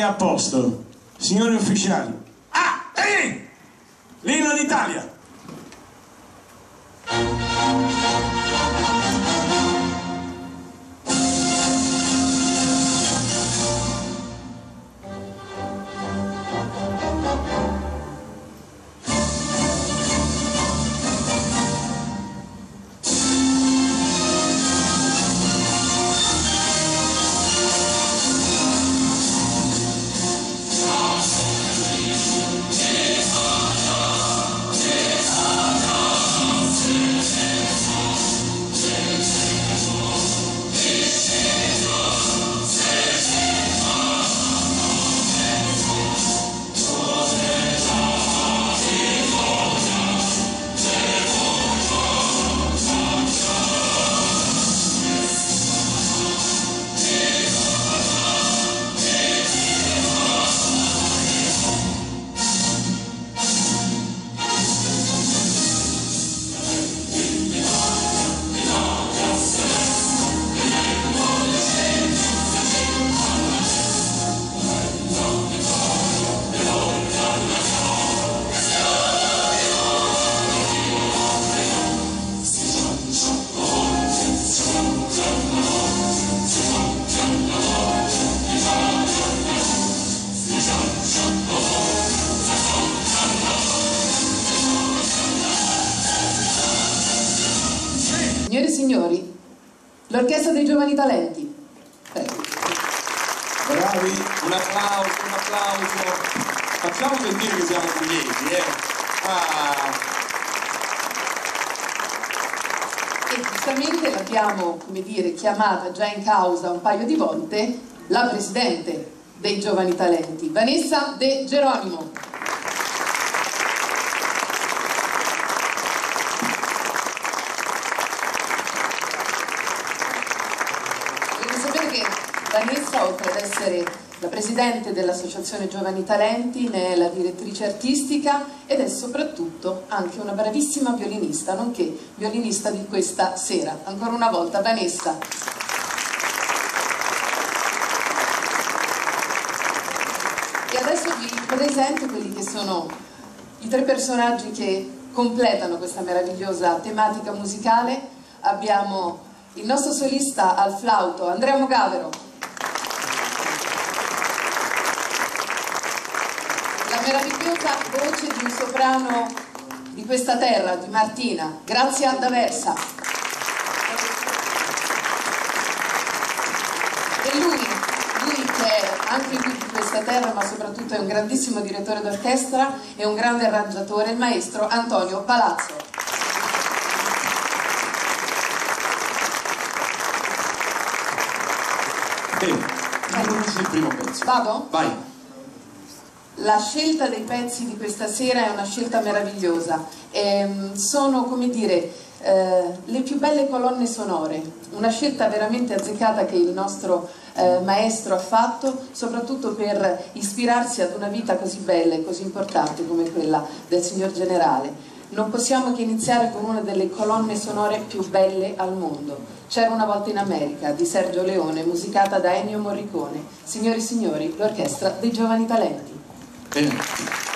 È a posto. Signori ufficiali. Ah, ehi! L'inno d'Italia. Come dire, chiamata già in causa un paio di volte la Presidente dei Giovani Talenti, Vanessa De Geronimo. Dovete sapere che Vanessa, oltre ad essere presidente dell'Associazione Giovani Talenti, ne è la direttrice artistica ed è soprattutto anche una bravissima violinista, nonché violinista di questa sera. Ancora una volta, Vanessa. E adesso vi presento quelli che sono i tre personaggi che completano questa meravigliosa tematica musicale. Abbiamo il nostro solista al flauto, Andrea Mogavero. La meravigliosa voce di un soprano di questa terra, di Martina, Grazia D'Aversa. E lui, lui che è anche lui di questa terra, ma soprattutto è un grandissimo direttore d'orchestra e un grande arrangiatore, il maestro Antonio Palazzo. bene, introduci il primo pezzo. Vado? Vai. La scelta dei pezzi di questa sera è una scelta meravigliosa. Ehm, sono, come dire, eh, le più belle colonne sonore. Una scelta veramente azzeccata che il nostro eh, maestro ha fatto, soprattutto per ispirarsi ad una vita così bella e così importante come quella del signor generale. Non possiamo che iniziare con una delle colonne sonore più belle al mondo. C'era una volta in America di Sergio Leone, musicata da Ennio Morricone. Signori e signori, l'orchestra dei giovani talenti. Bene.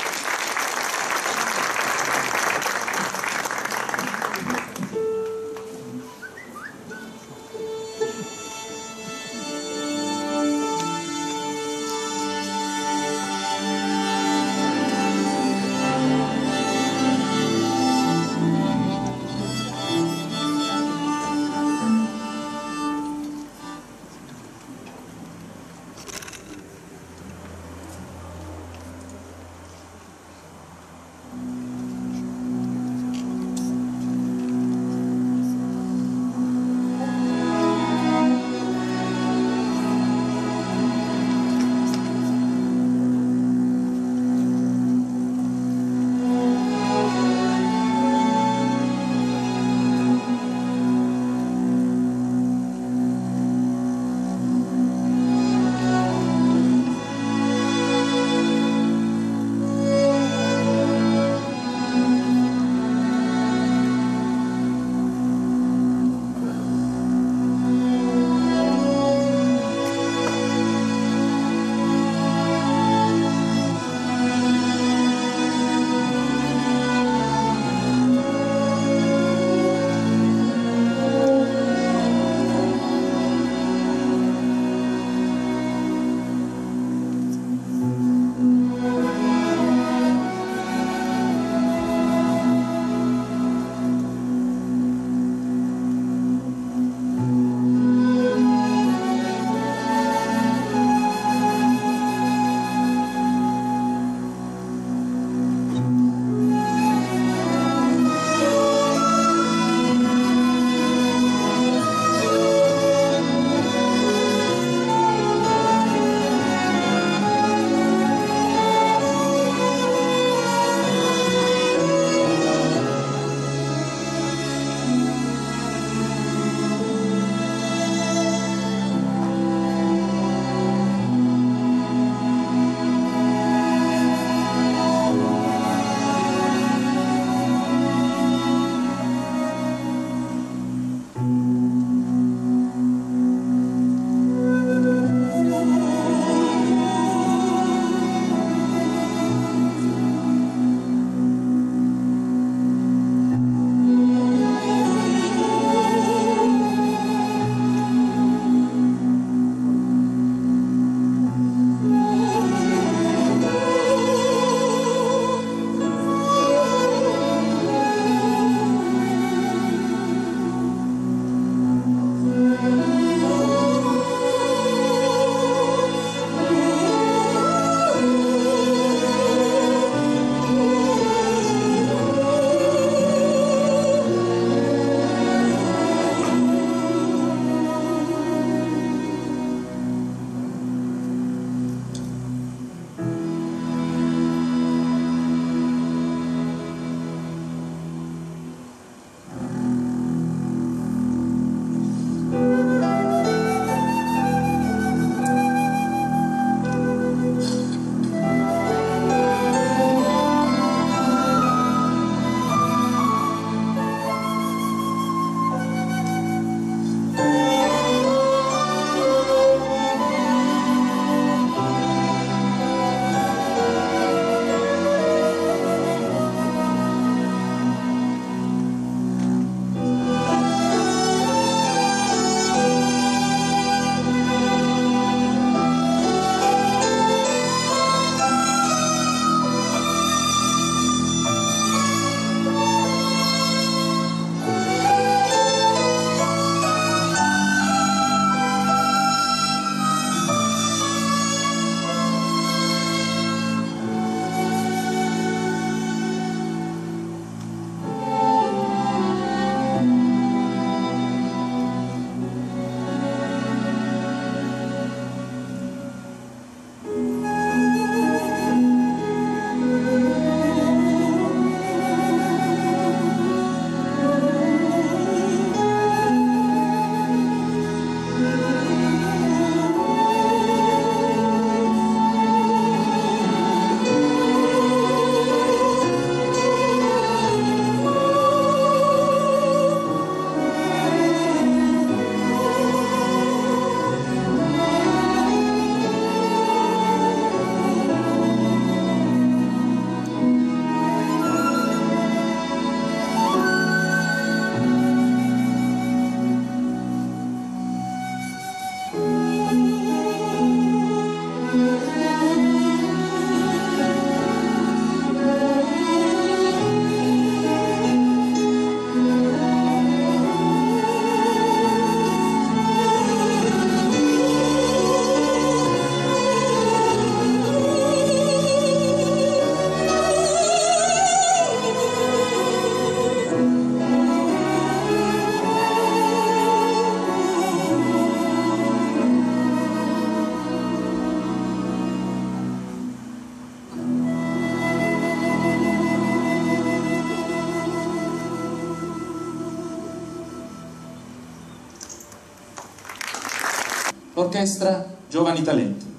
Orchestra Giovani Talenti.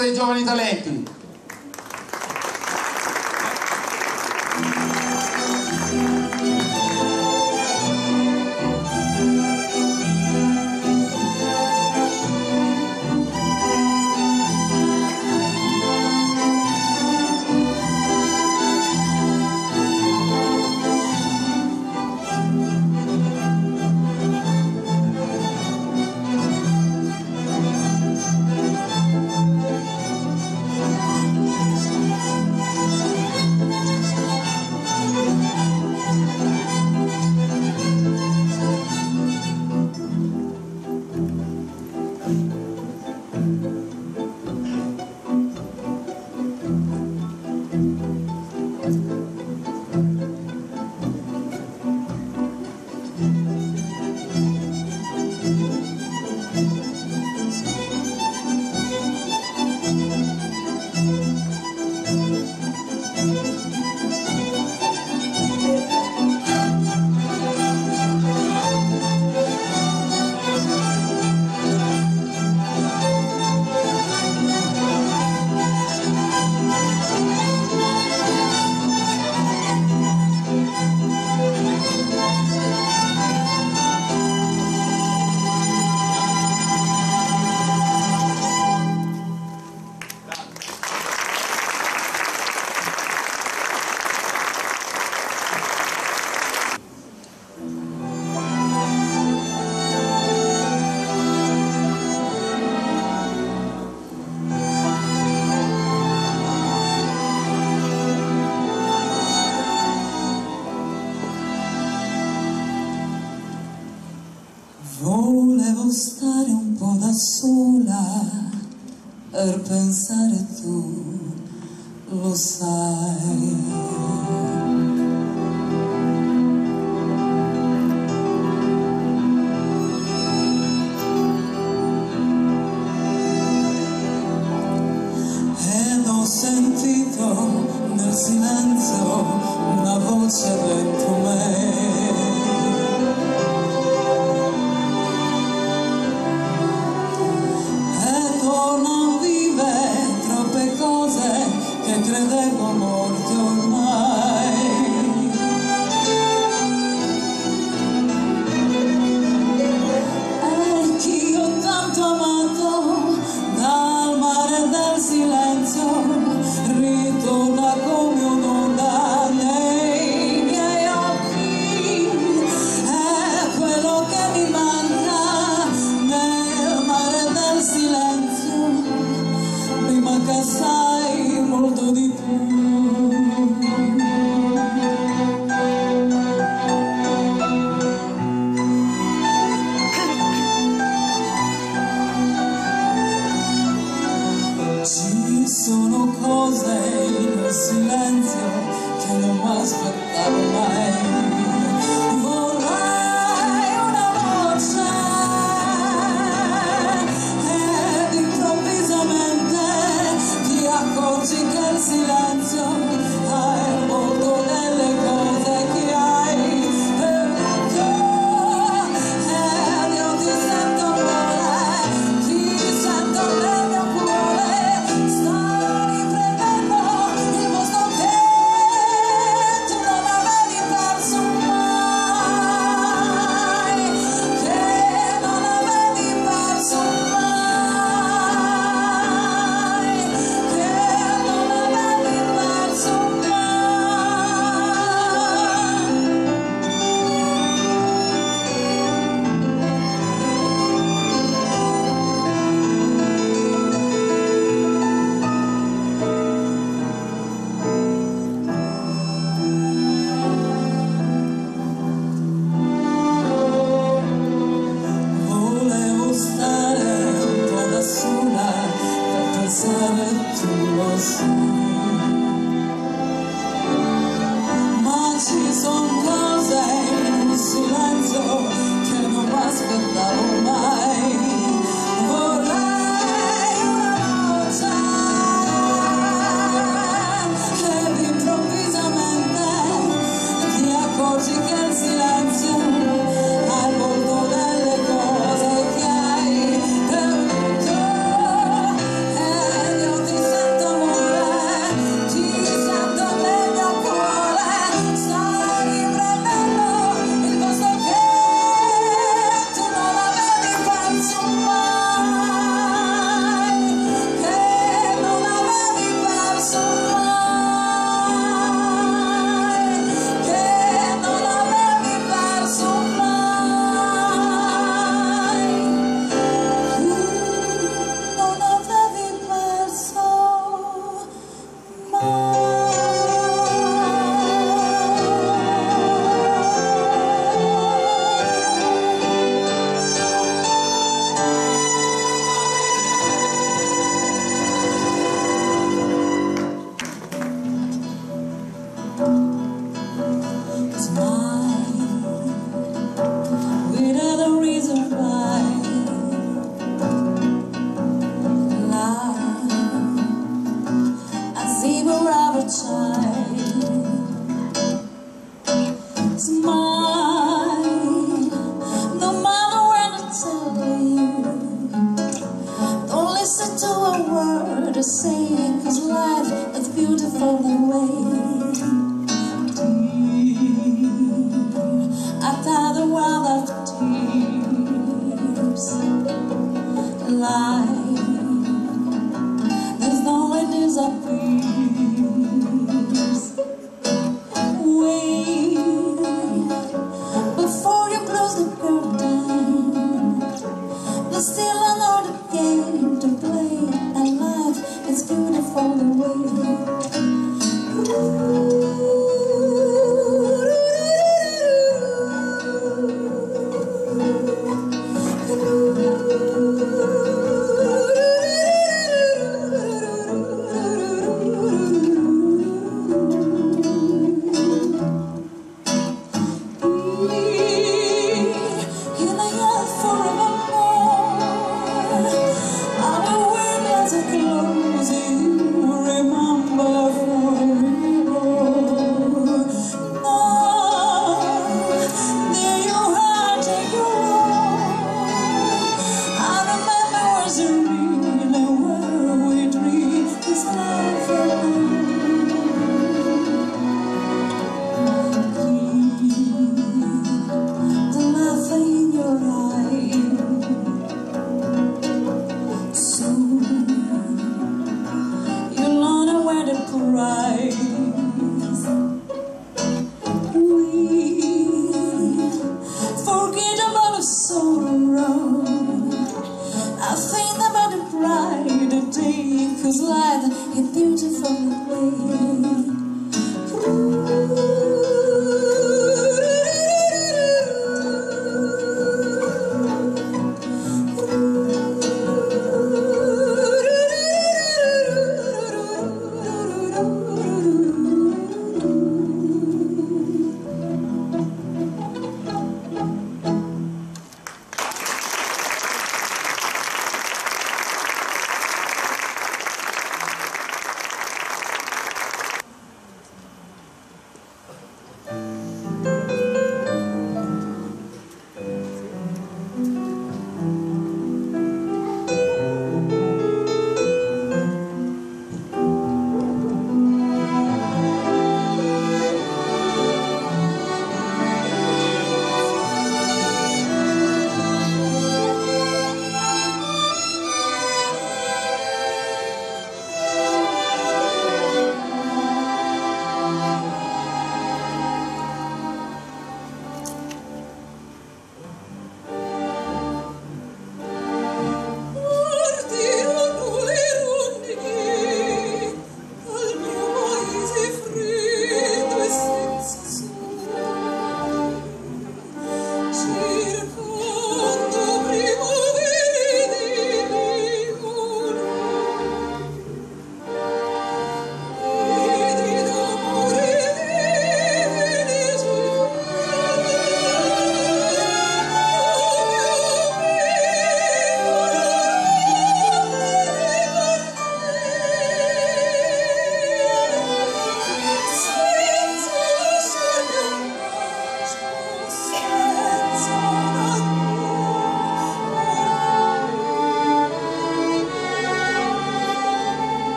Dei giovani talenti.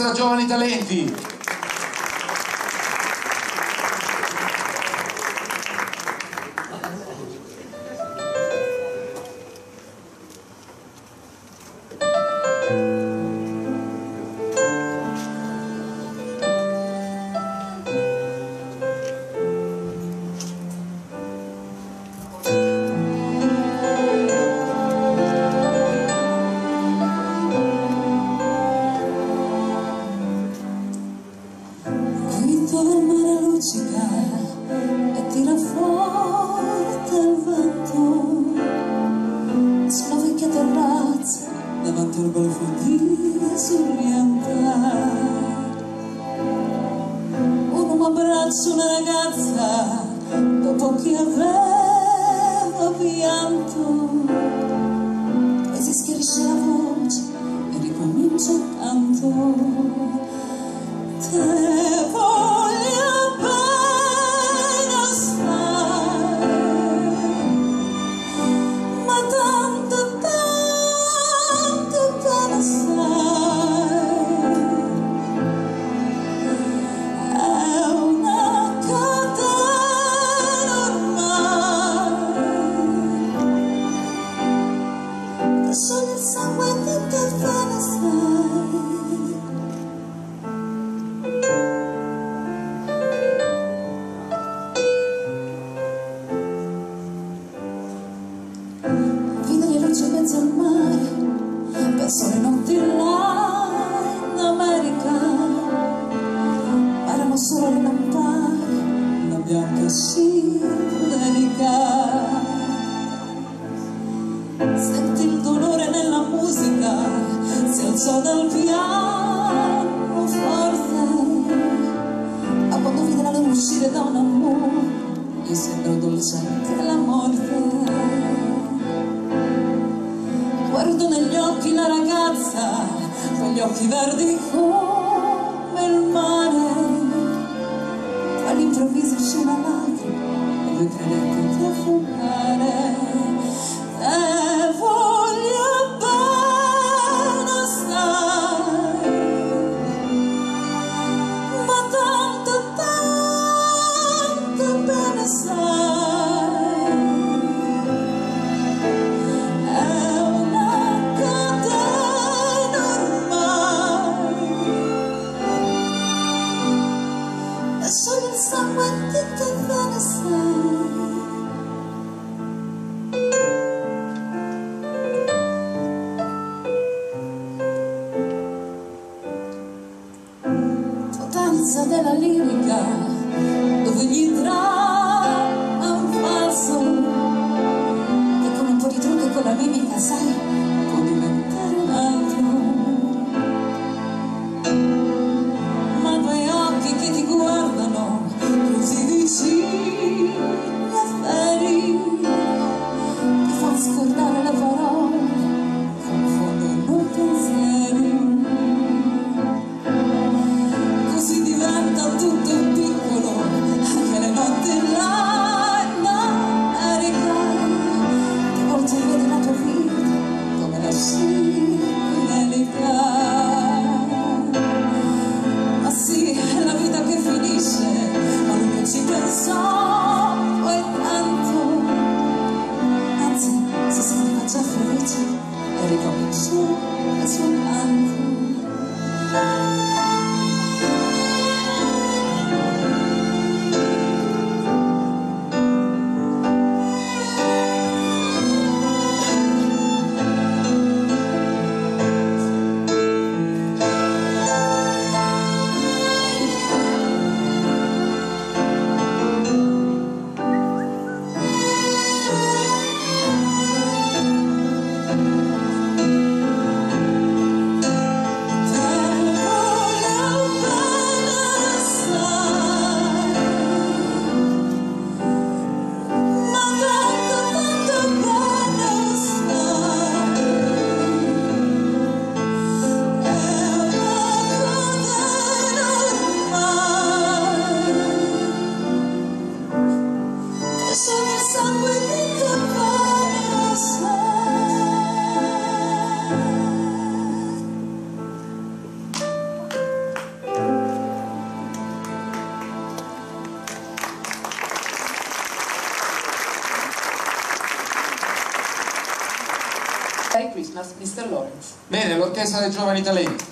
L'orchestra Giovani Talenti. Bene, l'orchestra dei giovani talenti.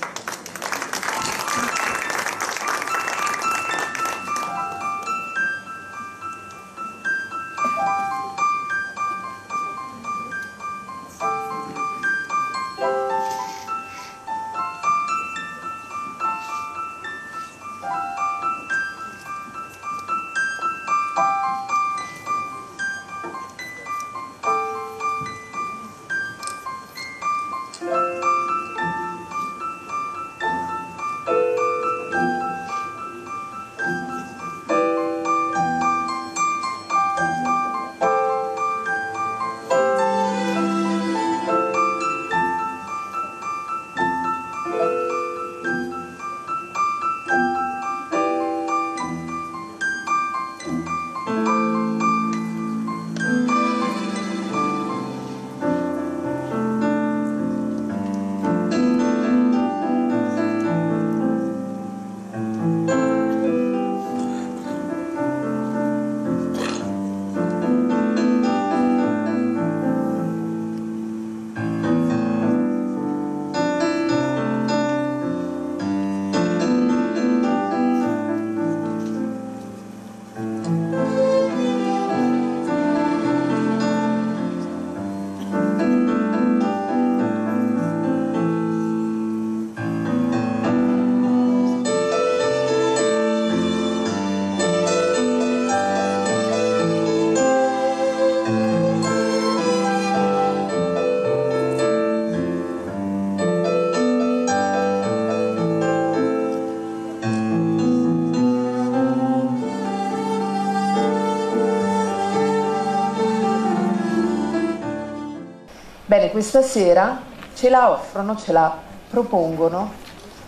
Questa sera ce la offrono, ce la propongono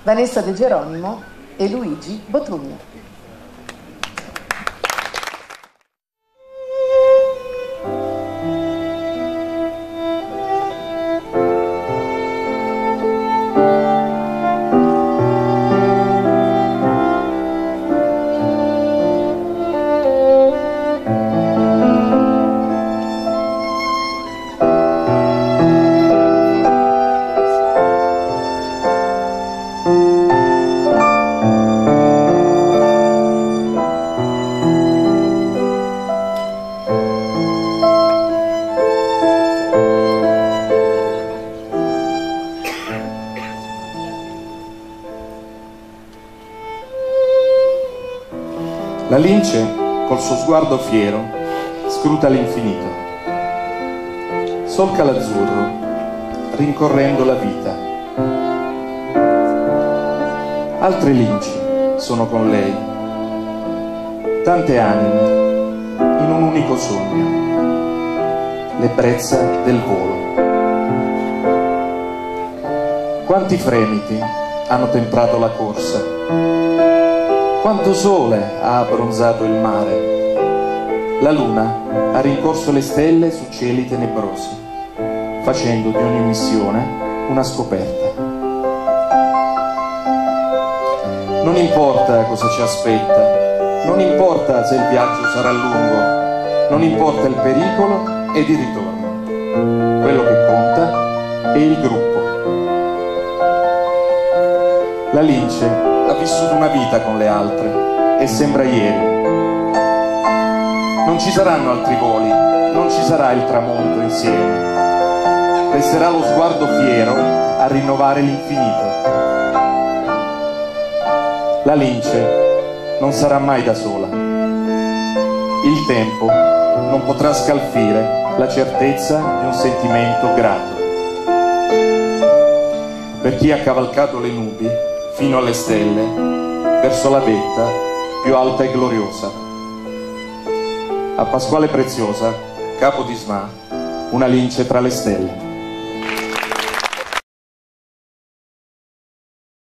Vanessa De Geronimo e Luigi Botugno. Lince, col suo sguardo fiero, scruta l'infinito. Solca l'azzurro, rincorrendo la vita. Altre linci sono con lei, tante anime in un unico sogno, l'ebbrezza del volo. Quanti fremiti hanno temprato la corsa, quanto sole ha abbronzato il mare. La luna ha rincorso le stelle su cieli tenebrosi, facendo di ogni missione una scoperta. Non importa cosa ci aspetta, non importa se il viaggio sarà lungo, non importa il pericolo ed il ritorno. Quello che conta è il gruppo. La lince ha vissuto una vita con le altre e sembra ieri. Non ci saranno altri voli, non ci sarà il tramonto insieme. Resterà lo sguardo fiero a rinnovare l'infinito. La lince non sarà mai da sola. Il tempo non potrà scalfire la certezza di un sentimento grato. Per chi ha cavalcato le nubi fino alle stelle, verso la vetta più alta e gloriosa. A Pasquale Preziosa, capo di SMA, una lince tra le stelle.